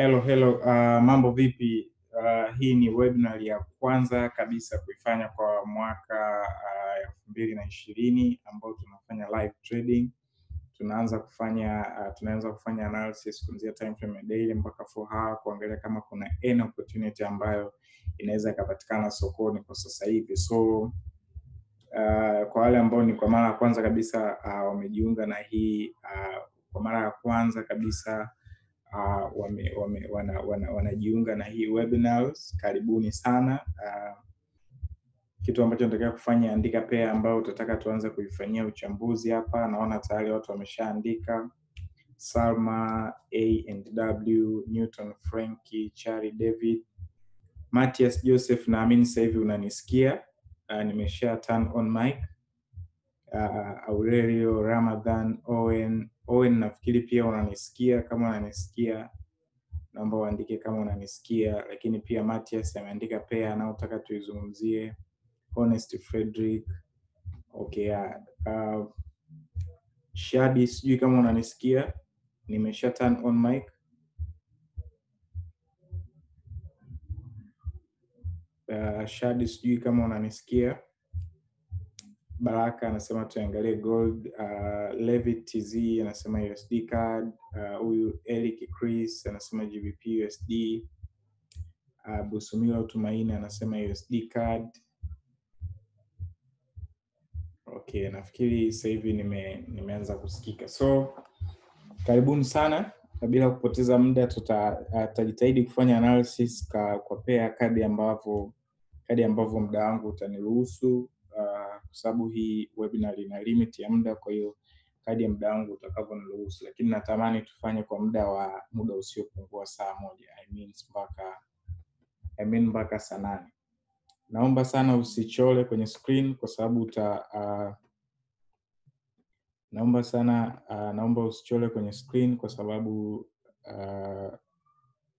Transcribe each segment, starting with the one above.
Hello, hello. Uh, mambo vipi? Uh, hii ni webinar ya kwanza kabisa kuifanya kwa mwaka elfu mbili na ishirini ambao tunafanya live trading. Tunaanza kufanya uh, tunaanza kufanya analysis kuanzia time frame ya daily mpaka four hour kuangalia kama kuna any opportunity ambayo inaweza ikapatikana sokoni kwa sasa hivi. So uh, kwa wale ambao ni kwa mara ya kwanza kabisa uh, wamejiunga na hii uh, kwa mara ya kwanza kabisa uh, wame, wame, wana, wana, wanajiunga na hii webinars, karibuni sana. Uh, kitu ambacho nataka kufanya, andika pea ambayo utataka tuanze kuifanyia uchambuzi hapa. Naona tayari watu wameshaandika: Salma, A and W, Newton, Frankie, Chari, David, Matias, Joseph. Naamini sasa hivi unanisikia. Uh, nimesha turn on mic. Uh, Aurelio, Ramadhan, Owen. Owen nafikiri pia unanisikia. Kama unanisikia naomba uandike kama unanisikia, lakini pia Matias ameandika pea anaotaka tuizungumzie. Honest Frederick. Okay, uh, Shadi sijui kama unanisikia, nimesha turn on mic. Uh, Shadi sijui kama unanisikia. Baraka anasema tuangalie gold. Uh, Levi TZ anasema USD card. Huyu uh, Eric Chris anasema GBP USD. Uh, Busumila Tumaini anasema USD card. Okay, nafikiri sasa hivi nime, nimeanza kusikika. So karibuni sana, bila kupoteza muda tutajitahidi uh, kufanya analysis kwa pea kadi ambavyo kadi ambavyo muda wangu utaniruhusu uh, kwa sababu hii webinar ina limit ya muda, kwa hiyo kadi ya muda wangu utakavyoniruhusu, lakini natamani tufanye kwa muda wa muda usiopungua saa moja I mean mpaka I mean mpaka saa nane. Naomba sana usichole kwenye screen kwa sababu uta uh, naomba sana uh, naomba usichole kwenye screen kwa sababu uh,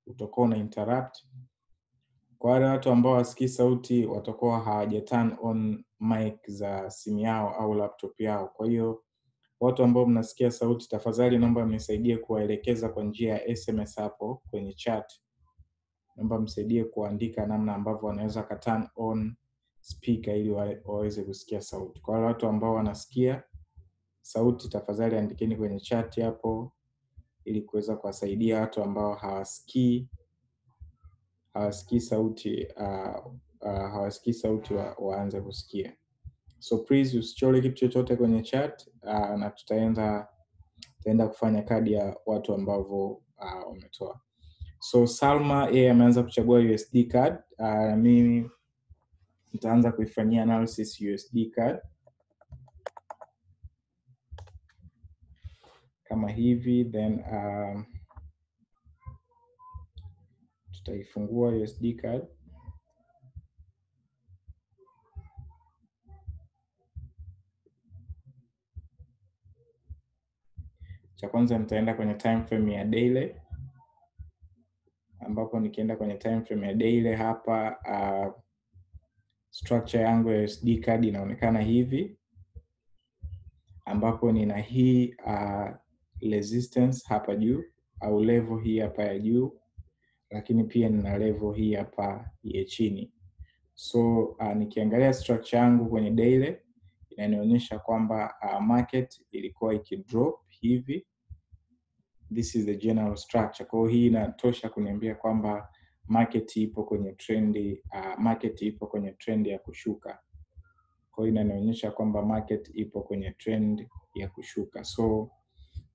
utakuwa una interrupt. Kwa wale watu ambao wasikii sauti watakuwa hawaja turn on mic za simu yao au laptop yao. Kwa hiyo watu ambao mnasikia sauti, tafadhali naomba mnisaidie kuwaelekeza kwa njia ya SMS hapo kwenye chat. Naomba msaidie kuandika namna ambavyo wanaweza ka turn on speaker ili waweze kusikia sauti. Kwa wale watu ambao wanasikia sauti, tafadhali andikeni kwenye chat hapo ili kuweza kuwasaidia watu ambao hawasikii hawasikii sauti uh, uh, hawasikii sauti wa, waanze kusikia. So please usichole kitu chochote kwenye chat uh, na tutaenda tutaenda kufanya kadi ya watu ambavyo wametoa. Uh, so Salma yeye ameanza kuchagua USD card. Uh, mimi nitaanza kuifanyia analysis USD card kama hivi then um, tutaifungua USD card. Cha kwanza nitaenda kwenye time frame ya daily ambapo nikienda kwenye time frame ya daily hapa uh, structure yangu ya USD card inaonekana hivi ambapo nina hii uh, resistance hapa juu au level hii hapa ya juu, lakini pia nina level hii hapa ya chini. So uh, nikiangalia structure yangu kwenye daily inanionyesha kwamba uh, market ilikuwa ikidrop hivi. This is the general structure. Kwa hii inatosha kuniambia kwamba market ipo kwenye trendi uh, market ipo kwenye trend ya kushuka. Kwa hiyo inanionyesha kwamba market ipo kwenye trend ya kushuka. So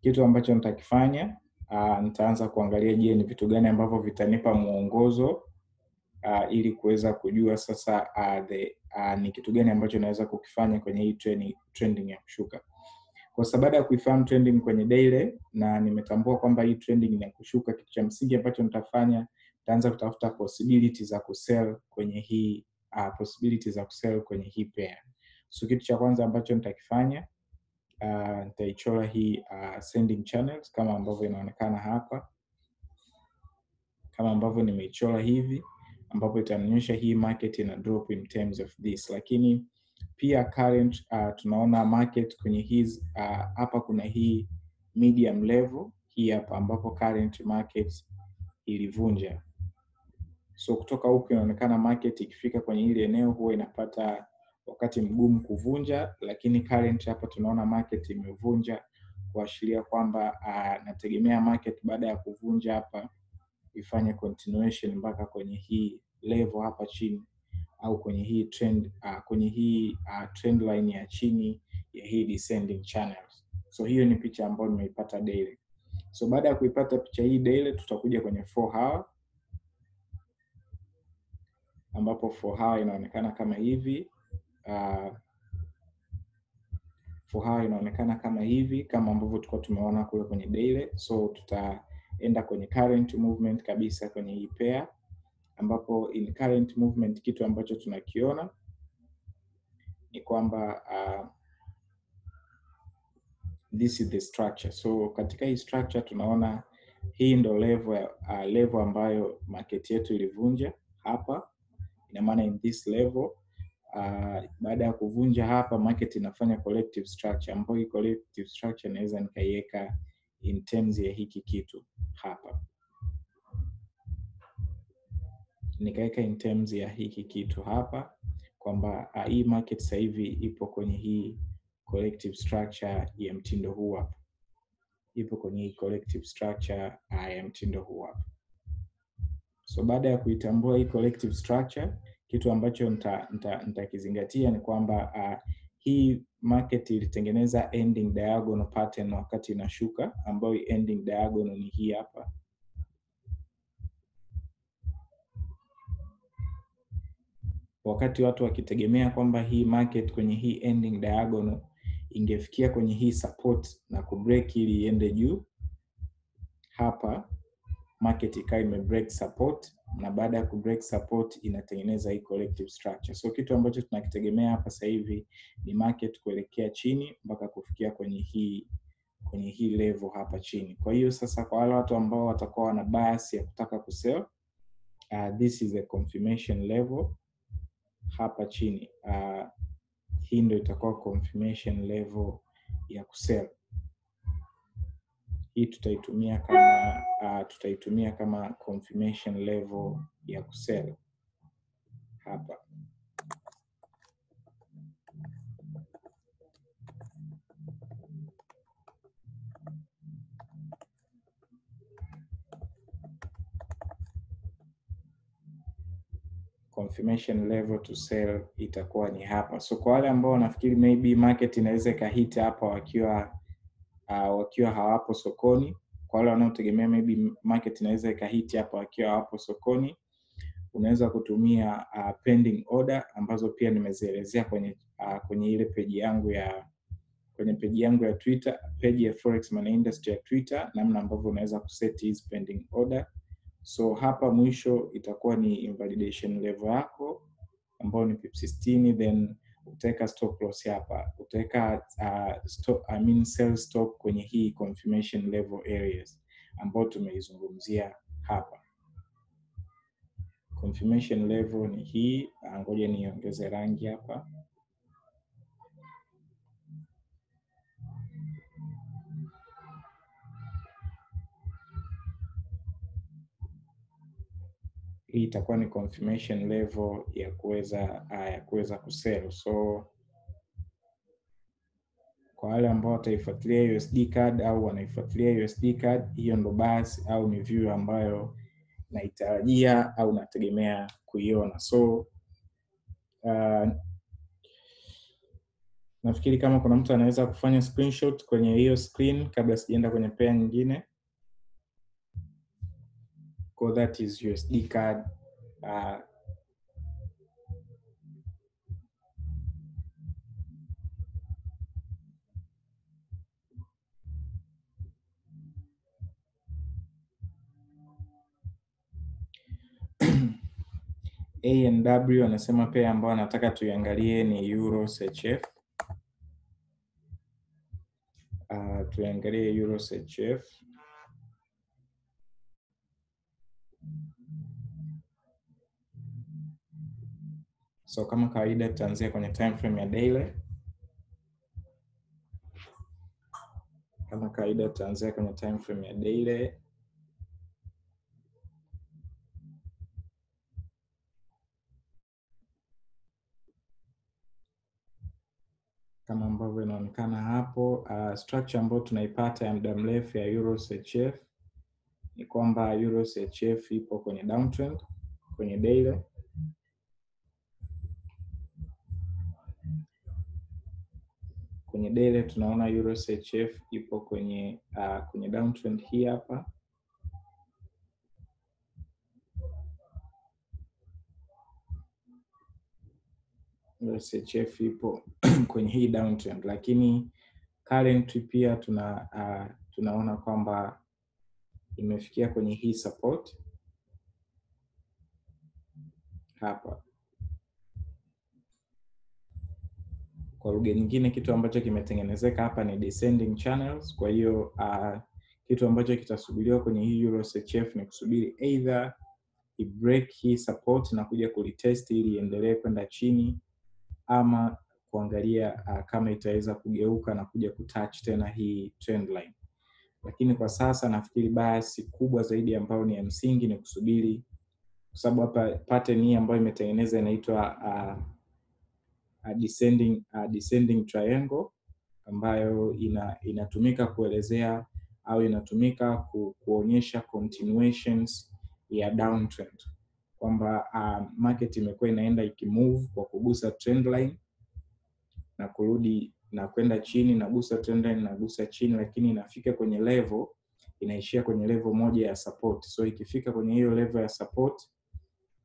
kitu ambacho nitakifanya uh, nitaanza kuangalia, je, ni vitu gani ambavyo vitanipa mwongozo uh, ili kuweza kujua sasa uh, the, uh, ni kitu gani ambacho naweza kukifanya kwenye hii training, trending ya kushuka. Kwa sababu baada ya kuifahamu trending kwenye daily na nimetambua kwamba hii trending ni ya kushuka, kitu cha msingi ambacho nitafanya nitaanza kutafuta possibility za kusell kwenye hii uh, possibility za kusell kwenye hii pair. So kitu cha kwanza ambacho nitakifanya uh, hii uh, sending channels kama ambavyo inaonekana hapa, kama ambavyo nimeichora hivi, ambapo itanionyesha hii market ina drop in terms of this, lakini pia current uh, tunaona market kwenye hizi uh, hapa kuna hii medium level hii hapa, ambapo current market ilivunja. So kutoka huku inaonekana market ikifika kwenye hili eneo huwa inapata wakati mgumu kuvunja, lakini current hapa tunaona market imevunja kuashiria kwamba uh, nategemea market baada ya kuvunja hapa ifanye continuation mpaka kwenye hii level hapa chini au kwenye hii trend uh, kwenye hii uh, trend line ya chini ya hii descending channels. So hiyo ni picha ambayo nimeipata daily. So baada ya kuipata picha hii daily, tutakuja kwenye 4 hour ambapo 4 hour inaonekana kama hivi uh, 4 inaonekana kama hivi kama ambavyo tulikuwa tumeona kule kwenye daily. So tutaenda kwenye current movement kabisa kwenye hii pair, ambapo in current movement kitu ambacho tunakiona ni kwamba uh, this is the structure. So katika hii structure tunaona hii ndo level uh, level ambayo market yetu ilivunja hapa, ina maana in this level uh, baada ya kuvunja hapa market inafanya collective structure, ambayo hii collective structure naweza nikaiweka in terms ya hiki kitu hapa, nikaweka in terms ya hiki kitu hapa kwamba uh, hii market sasa hivi ipo kwenye hii collective structure ya mtindo huu hapa, ipo kwenye hii collective structure uh, ya mtindo huu hapa. So baada ya kuitambua hii collective structure, kitu ambacho nitakizingatia nita, nita ni kwamba uh, hii market ilitengeneza ending diagonal pattern wakati inashuka, ambayo ending diagonal ni hii hapa. Wakati watu wakitegemea kwamba hii market kwenye hii ending diagonal ingefikia kwenye hii support na kubreak ili iende juu hapa, market ikawa imebreak support na baada ya kubreak support inatengeneza hii collective structure. So kitu ambacho tunakitegemea hapa sasa hivi ni market kuelekea chini mpaka kufikia kwenye hii kwenye hii level hapa chini. Kwa hiyo sasa, kwa wale watu ambao watakuwa wana bias ya kutaka kusell, uh, this is a confirmation level hapa chini uh, hii ndio itakuwa confirmation level ya kusell. Hii tutaitumia kama uh, tutaitumia kama confirmation level ya kusell hapa. confirmation level to sell itakuwa ni hapa. So kwa wale ambao nafikiri maybe market inaweza ikahit hapa wakiwa uh, wakiwa hawapo sokoni, kwa wale wanaotegemea maybe market inaweza ikahiti hapa wakiwa hawapo sokoni, unaweza kutumia uh, pending order ambazo pia nimezielezea kwenye uh, kwenye ile peji yangu ya kwenye peji yangu ya Twitter, peji ya Forex Money Industry ya Twitter, namna ambavyo unaweza kuset hizi pending order. So hapa mwisho itakuwa ni invalidation level yako ambayo ni pips 60, then utaweka stop loss hapa, utaweka uh, stop, I mean sell stop kwenye hii confirmation level areas ambayo tumeizungumzia hapa. Confirmation level ni hii, ngoja niongeze rangi hapa. Hii itakuwa ni confirmation level ya kuweza uh, ya kuweza kusell. So kwa wale ambao wataifuatilia USD card au wanaifuatilia USD card, hiyo ndo basi au ni view ambayo naitarajia au nategemea kuiona. So uh, nafikiri kama kuna mtu anaweza kufanya screenshot kwenye hiyo screen kabla sijaenda kwenye pair nyingine. Kwa that is USD card. uh, ANW anasema pia ambayo anataka tuiangalie ni Euro CHF. Uh, tuiangalie Euro CHF. So kama kawaida tutaanzia kwenye time frame ya daily. Kama kawaida tutaanzia kwenye time frame ya daily. Kama ambavyo inaonekana hapo, uh, structure ambayo tunaipata ya muda mrefu ya EuroCHF ni kwamba Euro CHF ipo kwenye downtrend kwenye daily. Kwenye daily tunaona Euro CHF ipo kwenye uh, kwenye downtrend hii hapa. CHF ipo kwenye hii downtrend, lakini currently pia tuna uh, tunaona kwamba imefikia kwenye hii support hapa. Kwa lugha nyingine, kitu ambacho kimetengenezeka hapa ni descending channels. Kwa hiyo uh, kitu ambacho kitasubiriwa kwenye hii Euro CHF ni kusubiri either i break hii support na kuja kulitest ili iendelee kwenda chini ama kuangalia uh, kama itaweza kugeuka na kuja kutouch tena hii trend line. Lakini kwa sasa nafikiri basi kubwa zaidi ambayo ni ya msingi ni kusubiri, kwa sababu hapa pattern hii ambayo imetengeneza inaitwa uh, a descending, a descending triangle ambayo ina, inatumika kuelezea au inatumika ku, kuonyesha continuations ya downtrend. Kwamba uh, market imekuwa inaenda ikimove kwa kugusa trend line na kurudi na kwenda chini, nagusa trend line, nagusa chini, lakini inafika kwenye level inaishia kwenye level moja ya support. So ikifika kwenye hiyo level ya support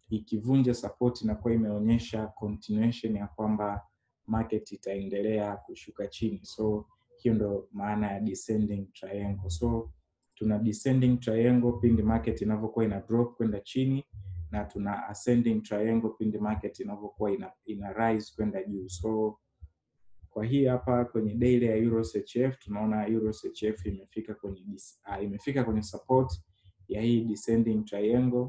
ikivunja support inakuwa imeonyesha continuation ya kwamba market itaendelea kushuka chini. So hiyo ndo maana ya descending triangle. So tuna descending triangle pindi market inavyokuwa ina drop kwenda chini na tuna ascending triangle pindi market inavyokuwa ina, ina rise kwenda juu. So kwa hii hapa kwenye daily ya Euro CHF tunaona Euro CHF imefika kwenye uh, imefika kwenye support ya hii descending triangle.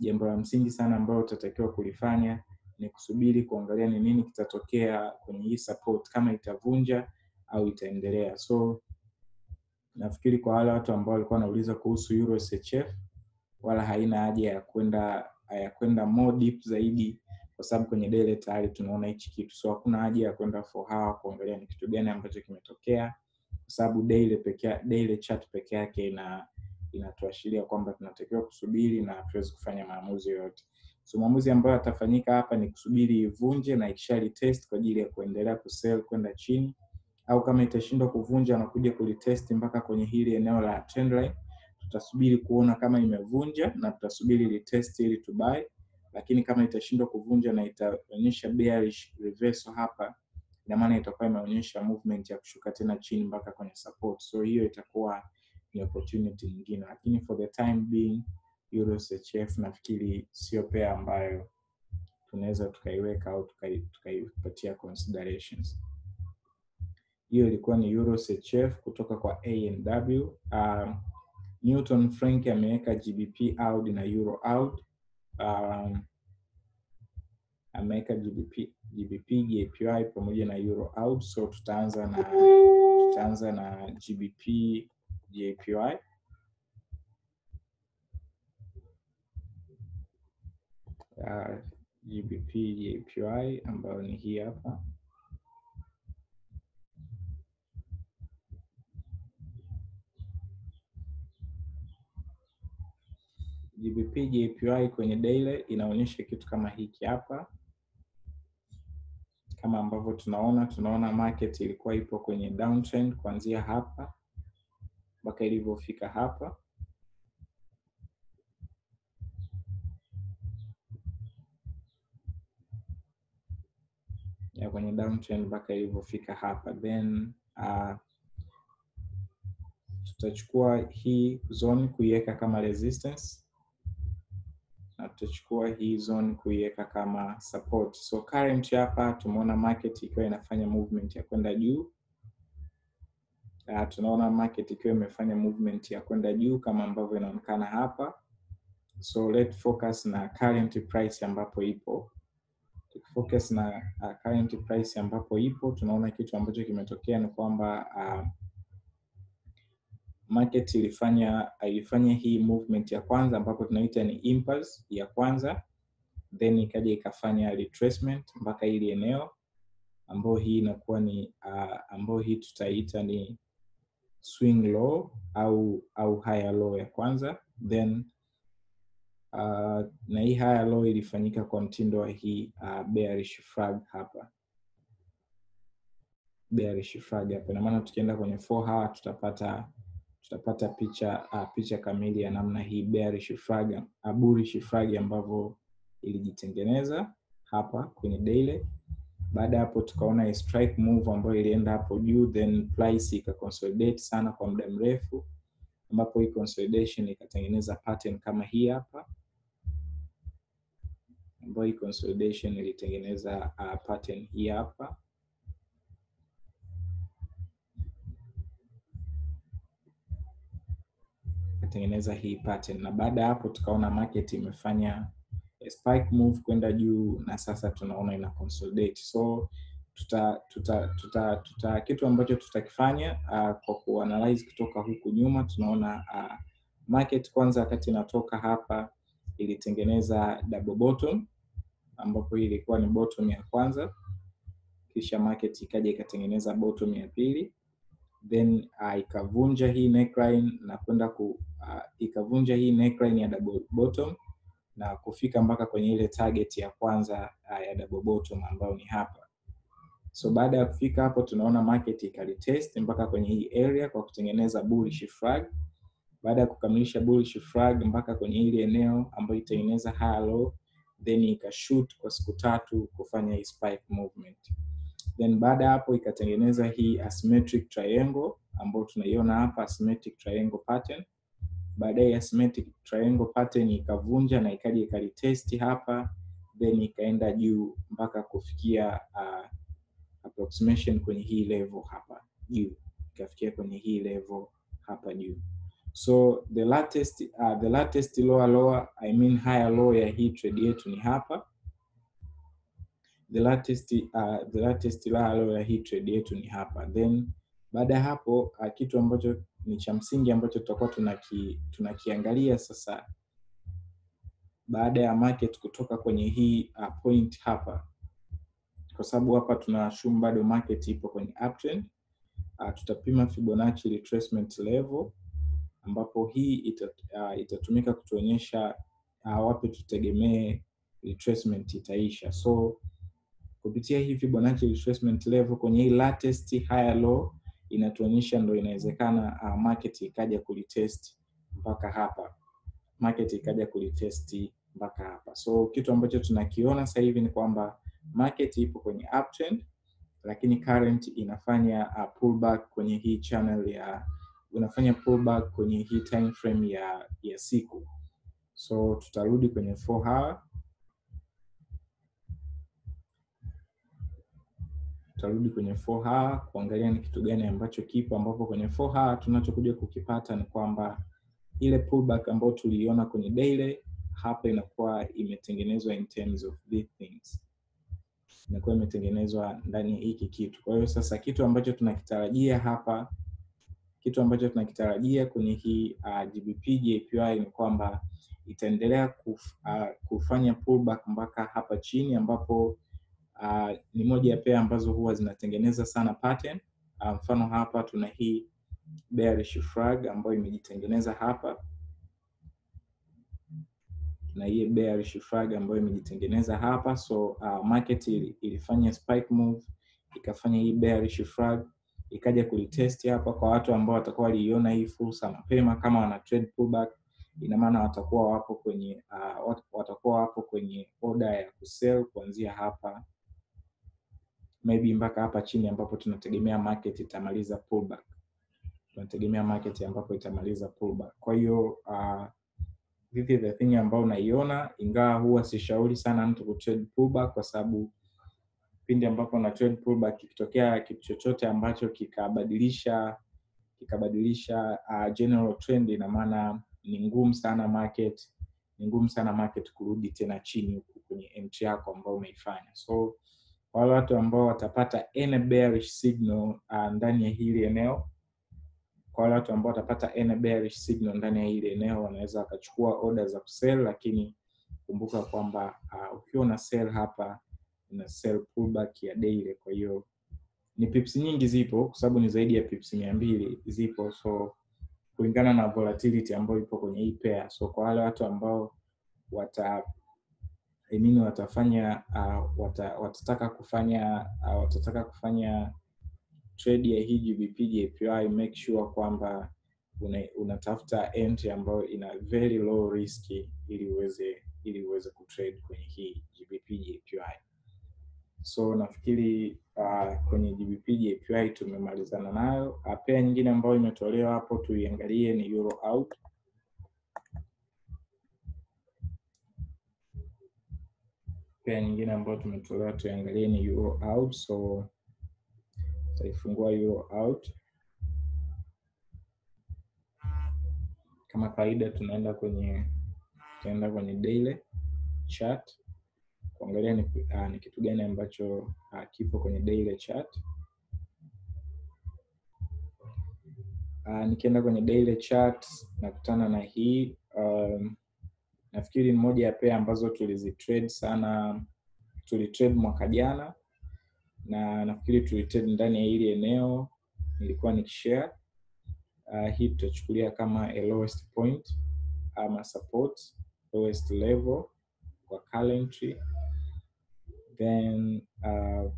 Jambo la msingi sana ambalo utatakiwa kulifanya ni kusubiri kuangalia ni nini kitatokea kwenye hii support, kama itavunja au itaendelea. So nafikiri kwa wale watu ambao walikuwa wanauliza kuhusu Euro CHF, wala haina haja ya kwenda ya kwenda more deep zaidi, kwa sababu kwenye daily tayari tunaona hichi kitu, so hakuna haja ya kwenda for kuangalia ni kitu gani ambacho kimetokea, kwa sababu daily daily chat peke yake ina inatuashiria kwamba tunatakiwa kusubiri na hatuwezi kufanya maamuzi yoyote. So maamuzi ambayo atafanyika hapa ni kusubiri ivunje na ikishali test kwa ajili ya kuendelea kusell kwenda chini, au kama itashindwa kuvunja na kuja kulitest mpaka kwenye hili eneo la trendline. tutasubiri kuona kama imevunja na tutasubiri litest ili tubuy, lakini kama itashindwa kuvunja na itaonyesha bearish reversal hapa, ina maana itakuwa imeonyesha movement ya kushuka tena chini mpaka kwenye support. So hiyo itakuwa ni opportunity nyingine, lakini for the time being Euro CHF nafikiri sio pair ambayo tunaweza tukaiweka au tukaipatia considerations. Hiyo ilikuwa ni Euro CHF kutoka kwa A&W. Uh, Newton Frank ameweka GBP out na Euro AUD. Um, ameweka GBP, GBP JPY pamoja na Euro out, So tutaanza na tutaanza na GBP JPY. Uh, GBP JPY ambayo ni hii hapa. GBP JPY kwenye daily inaonyesha kitu kama hiki hapa, kama ambavyo tunaona tunaona market ilikuwa ipo kwenye downtrend kuanzia hapa mpaka ilivyofika hapa. ya kwenye downtrend mpaka ilivyofika hapa, then uh, tutachukua hii zone kuiweka kama resistance tutachukua hii zone kuiweka kama support. So current hapa tumeona market ikiwa inafanya movement ya kwenda juu. Uh, tunaona market ikiwa imefanya movement ya kwenda juu kama ambavyo inaonekana hapa. So let focus na current price ambapo ipo. Tukifocus na uh, current price ambapo ipo, tunaona kitu ambacho kimetokea ni kwamba uh, market ilifanya ilifanya hii movement ya kwanza ambapo tunaita ni impulse ya kwanza, then ikaja ikafanya retracement mpaka ili eneo, ambayo hii inakuwa ni uh, ambayo hii tutaita ni swing low au au higher low ya kwanza. Then uh, na hii higher low ilifanyika kwa mtindo wa hii uh, bearish flag hapa. Bearish flag hapa. Na maana tukienda kwenye 4 hour tutapata tutapata picha uh, picha kamili ya namna hii bearish flag aburi flag ambavyo ilijitengeneza hapa kwenye daily. Baada ya hapo tukaona a strike move ambayo ilienda hapo juu then price ikaconsolidate sana kwa muda mrefu ambapo hii consolidation ikatengeneza pattern kama hii hapa. Ambayo hii consolidation ilitengeneza uh, pattern hii hapa ikatengeneza hii pattern. Na baada ya hapo tukaona market imefanya spike move kwenda juu na sasa tunaona ina consolidate. So tuta, tuta, tuta, tuta kitu ambacho tutakifanya uh, kwa kuanalyze kutoka huku nyuma tunaona uh, market kwanza wakati inatoka hapa ilitengeneza double bottom ambapo hii ilikuwa ni bottom ya kwanza. Kisha market ikaja ikatengeneza bottom ya pili then uh, ikavunja hii neckline na kwenda ku uh, ikavunja hii neckline ya double bottom na kufika mpaka kwenye ile target ya kwanza uh, ya double bottom ambayo ni hapa. So baada ya kufika hapo tunaona market ikalitest mpaka kwenye hii area kwa kutengeneza bullish flag baada ya kukamilisha bullish flag mpaka kwenye ile eneo ambayo itengeneza high low then ikashoot kwa siku tatu kufanya hii spike movement then baada hapo ikatengeneza hii asymmetric triangle ambayo tunaiona hapa asymmetric triangle pattern. Baadaye asymmetric triangle pattern ikavunja na ikaja ikalitesti hapa then ikaenda juu mpaka kufikia uh, approximation kwenye hii level hapa juu. Ikafikia kwenye hii level hapa juu. So the latest uh, the latest lower lower I mean higher low ya hii trade yetu ni hapa the latest uh, the latest lalo ya hii trade yetu ni hapa. Then baada ya hapo uh, kitu ambacho ni cha msingi ambacho tutakuwa tunaki, tunakiangalia sasa baada ya market kutoka kwenye hii uh, point hapa. Kwa sababu hapa tuna assume bado market ipo kwenye uptrend. Uh, tutapima Fibonacci retracement level ambapo hii ita, uh, itatumika kutuonyesha uh, wapi tutegemee retracement itaisha. So kupitia hii Fibonacci retracement level kwenye hii latest higher low inatuonyesha ndo inawezekana uh, market ikaja kulitest mpaka hapa. Market ikaja kulitest mpaka hapa. So kitu ambacho tunakiona sasa hivi ni kwamba market ipo kwenye uptrend lakini current inafanya uh, pullback kwenye hii channel ya unafanya pullback kwenye hii time frame ya ya siku. So tutarudi kwenye 4 hour tutarudi kwenye 4H kuangalia ni kitu gani ambacho kipo ambapo kwenye 4H tunachokuja kukipata ni kwamba ile pullback ambayo tuliona kwenye daily hapa inakuwa imetengenezwa in terms of these things. Inakuwa imetengenezwa ndani ya hiki kitu. Kwa hiyo sasa kitu ambacho tunakitarajia hapa kitu ambacho tunakitarajia kwenye hii uh, GBP JPY ni kwamba itaendelea kuf, uh, kufanya pullback mpaka hapa chini ambapo uh, ni moja ya pair ambazo huwa zinatengeneza sana pattern. Uh, mfano hapa tuna hii bearish flag ambayo imejitengeneza hapa. Na hii bearish flag ambayo imejitengeneza hapa. So uh, market ilifanya spike move ikafanya hii bearish flag ikaja kulitest hapa kwa watu ambao watakuwa waliiona hii fursa mapema kama wana trade pullback. Ina maana watakuwa wapo kwenye uh, watakuwa wapo kwenye order ya kusell kuanzia hapa maybe mpaka hapa chini ambapo tunategemea market itamaliza pullback. Tunategemea market ambapo itamaliza pullback. Kwa hiyo uh, this is the thing ambayo naiona ingawa huwa sishauri sana mtu kutrade pullback kwa sababu pindi ambapo na trade pullback ikitokea kitu chochote ambacho kikabadilisha kikabadilisha uh, general trend ina maana ni ngumu sana market ni ngumu sana market kurudi tena chini huku kwenye entry yako ambayo umeifanya. So wale watu ambao watapata any bearish signal uh, ndani ya hili eneo kwa wale watu ambao watapata any bearish signal ndani ya hili eneo wanaweza wakachukua order za kusell lakini kumbuka kwamba uh, ukiwa una sell hapa na sell pullback ya daily. Kwa hiyo ni pips nyingi zipo, kwa sababu ni zaidi ya pips mia mbili zipo, so kulingana na volatility ambayo ipo kwenye hii pair. So kwa wale watu ambao wata I mean watafanya uh, wata, watataka kufanya uh, watataka kufanya trade ya hii GBP JPY, make sure kwamba unatafuta una, entry ambayo ina very low risk ili uweze ili uweze kutrade kwenye hii GBP JPY. So nafikiri uh, kwenye GBP JPY tumemalizana nayo. Pea nyingine ambayo imetolewa hapo tuiangalie ni Euro out. Pair nyingine ambayo tumetolewa tuangalie ni Euro out. So taifungua Euro out. Kama kawaida tunaenda kwenye tunaenda kwenye daily chart kuangalia ni, uh, ni kitu gani ambacho uh, kipo kwenye daily chart. Uh, nikienda kwenye daily chart nakutana na hii um, nafikiri ni moja ya pea ambazo tulizitrade sana, tulitrade mwaka jana na nafikiri tulitrade ndani ya hili eneo nilikuwa nikishare. Uh, hii tutachukulia kama a lowest point ama support, lowest level kwa currently then uh,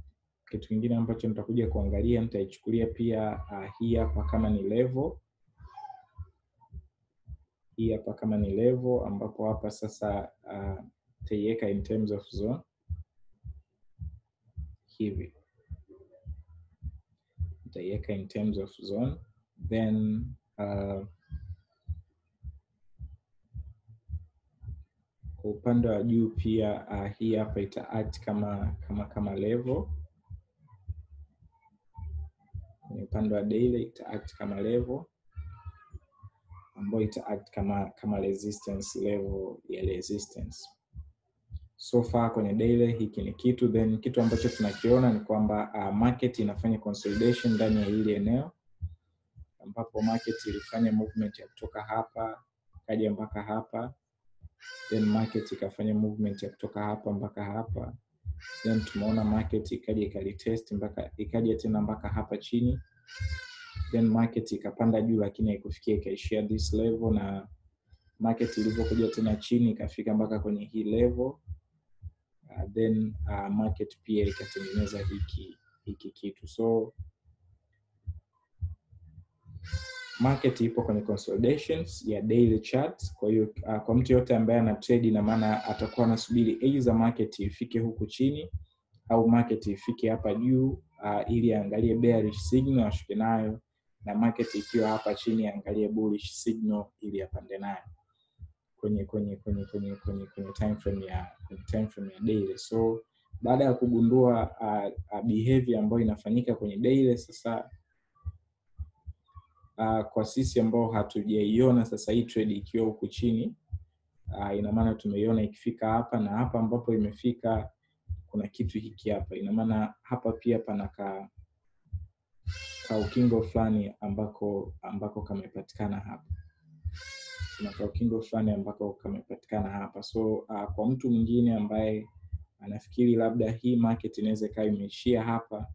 kitu kingine ambacho nitakuja kuangalia nitaichukulia pia uh, hii hapa kama ni level, hii hapa kama ni level, ambapo hapa sasa uh, taiweka in terms of zone. Hivi, nitaiweka in terms of zone. Then uh, kwa upande wa juu pia uh, hii hapa ita act kama kama kama level. Kwenye upande wa daily ita act kama level ambayo ita act kama kama resistance level ya resistance. So far kwenye daily hiki ni kitu, then kitu ambacho tunakiona ni kwamba uh, market inafanya consolidation ndani ya hili eneo ambapo market ilifanya movement ya kutoka hapa kaja mpaka hapa. Then market ikafanya movement ya kutoka hapa mpaka hapa, then tumeona market ikaja ikalitest mpaka ikaja tena mpaka hapa chini, then market ikapanda juu, lakini haikufikia ikaishia this level, na market ilivyokuja tena chini ikafika mpaka kwenye hii level uh, then uh, market pia ikatengeneza hiki hiki kitu so market ipo kwenye consolidations ya daily chart. Kwa hiyo uh, kwa mtu yote ambaye ana trade, ina maana atakuwa anasubiri either market ifike huku chini au market ifike hapa juu uh, ili aangalie bearish signal ashuke nayo, na market ikiwa hapa chini angalie bullish signal ili apande nayo kwenye kwenye kwenye kwenye kwenye kwenye time frame ya kwenye time frame ya daily. So baada ya kugundua uh, uh, behavior ambayo inafanyika kwenye daily sasa Uh, kwa sisi ambao hatujaiona sasa hii trade ikiwa huku chini uh, ina maana tumeiona ikifika hapa na hapa ambapo imefika kuna kitu hiki hapa, ina maana hapa pia pana ka ukingo fulani ambako ambako kamepatikana hapa, kuna ka ukingo fulani ambako kamepatikana hapa. So uh, kwa mtu mwingine ambaye anafikiri labda hii market inaweza ikawa imeishia hapa,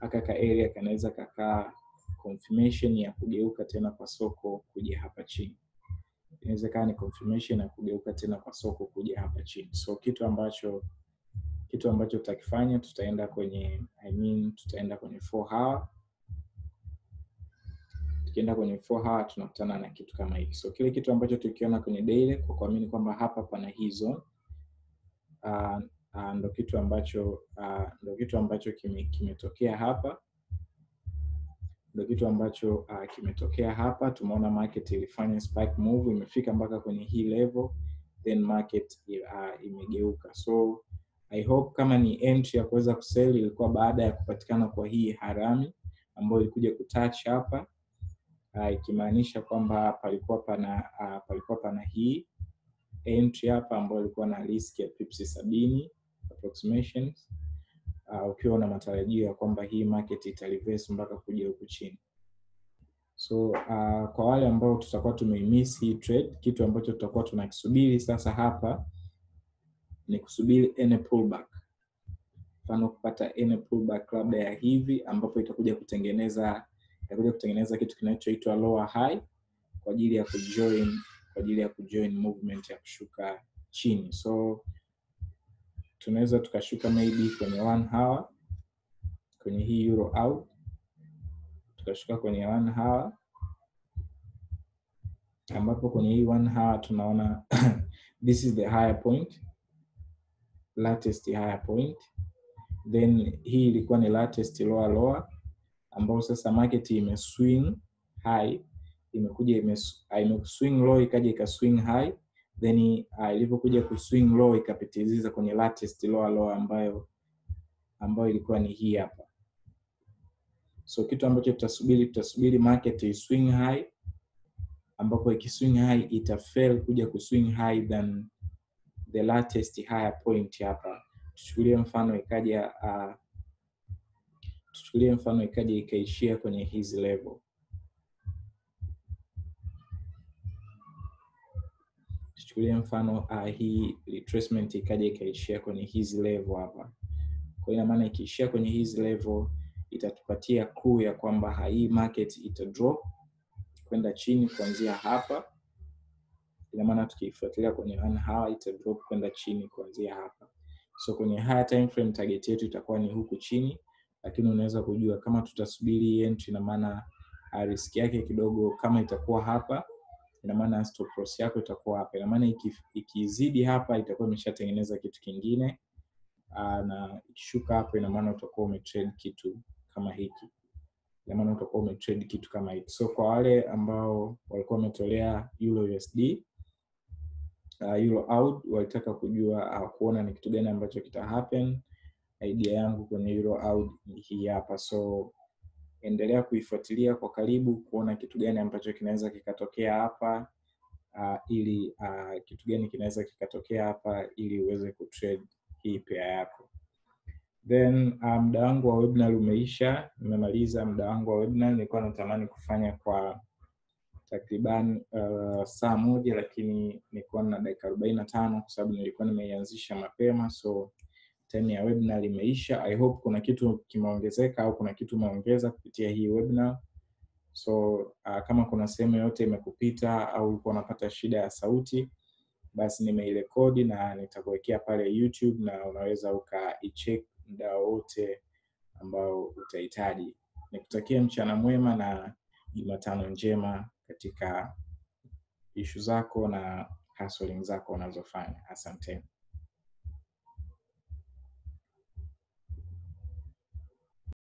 haka ka area kanaweza kakaa confirmation ya kugeuka tena kwa soko kuja hapa chini. Inawezekana ni confirmation ya kugeuka tena kwa soko kuja hapa chini. So kitu ambacho kitu ambacho tutakifanya tutaenda kwenye I mean, tutaenda kwenye 4 hour. Tukienda kwenye 4 hour tunakutana na kitu kama hiki. So kile kitu ambacho tukiona kwenye daily kwa kuamini kwamba hapa pana hii zone uh, uh, ndo kitu ambacho uh, ndo kitu ambacho kimetokea kime hapa ndo kitu ambacho uh, kimetokea hapa. Tumeona market ilifanya spike move imefika mpaka kwenye hii level, then market uh, imegeuka. So I hope kama ni entry ya kuweza kusell ilikuwa baada ya kupatikana kwa hii harami ambayo ilikuja kutouch hapa uh, ikimaanisha kwamba palikuwa pana uh, palikuwa pana hii entry hapa ambayo ilikuwa na risk ya pips sabini approximations uh, ukiwa na matarajio ya kwamba hii market itareverse mpaka kuja huku chini. So uh, kwa wale ambao tutakuwa tumeimiss hii trade, kitu ambacho tutakuwa tunakisubiri sasa hapa ni kusubiri any pullback. mfano kupata any pullback labda ya hivi ambapo itakuja kutengeneza itakuja kutengeneza kitu kinachoitwa lower high kwa ajili ya kujoin kwa ajili ya kujoin movement ya kushuka chini. So tunaweza tukashuka maybe kwenye one hour kwenye hii euro out. Tukashuka kwenye one hour ambapo kwenye hii one hour tunaona this is the higher point latest higher point. Then hii ilikuwa ni latest lower lower ambao sasa market imeswing high imekuja imeswing low ikaja ikaswing high then uh, ilivyokuja kuswing low ikapitiliza kwenye latest lower lower ambayo ambayo ilikuwa ni hii hapa. So kitu ambacho tutasubiri tutasubiri market iswing high ambapo ikiswing high itafail kuja kuswing high than the latest higher point hapa. Tuchukulie mfano ikaja uh, tuchukulie mfano ikaja ikaishia kwenye hizi level. Tuchukulie mfano uh, hii retracement ikaja ikaishia kwenye hizi level hapa. Kwa ina maana ikiishia kwenye hizi level itatupatia clue ya kwamba hii market ita drop kwenda chini kuanzia hapa. Ina maana tukiifuatilia kwenye one hour ita drop kwenda chini kuanzia hapa. So kwenye higher time frame target yetu itakuwa ni huku chini lakini unaweza kujua kama tutasubiri entry ina maana risk yake kidogo kama itakuwa hapa ina maana stop loss yako itakuwa hapa. Ina maana ikizidi iki hapa itakuwa imeshatengeneza kitu kingine aa, na ikishuka hapo ina maana utakuwa umetrade kitu kama hiki. Ina maana utakuwa umetrade kitu kama hiki. So kwa wale ambao walikuwa wametolea euro USD uh, euro out walitaka kujua uh, kuona ni kitu gani ambacho kita happen idea yangu kwenye hilo au hii hapa. So endelea kuifuatilia kwa karibu kuona kitu gani ambacho kinaweza kikatokea hapa uh, ili uh, kitu gani kinaweza kikatokea hapa ili uweze kutrade hii pair yako. Then uh, muda wangu wa webinar umeisha. Nimemaliza muda wangu wa webinar. Nilikuwa natamani kufanya kwa takriban uh, saa moja lakini nilikuwa na dakika arobaini na tano kwa sababu nilikuwa nimeianzisha mapema. So time ya webinar imeisha i hope kuna kitu kimeongezeka au kuna kitu umeongeza kupitia hii webinar. So uh, kama kuna sehemu yoyote imekupita au ulikuwa unapata shida ya sauti basi nimeirekodi na nitakuwekea pale youtube na unaweza ukaicheck muda wote ambao utahitaji. Nikutakia mchana mwema na jumatano njema katika ishu zako na hustling zako unazofanya. Asanteni